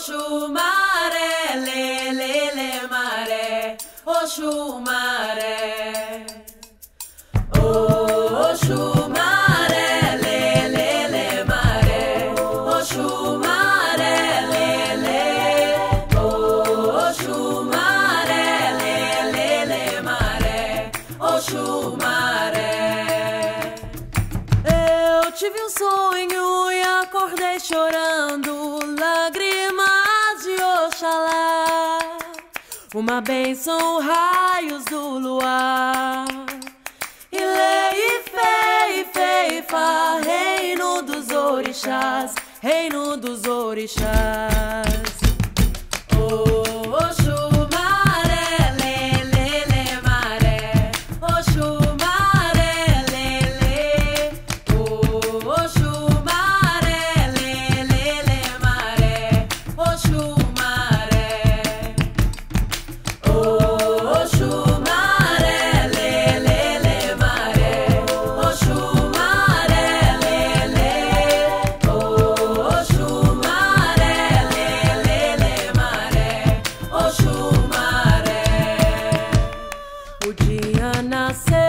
Oshu mare, le le le mare, Oshu mare. Uma benção, raios do luar. Ilê, Ife, e fa, reino dos orixás, reino dos orixás. myself.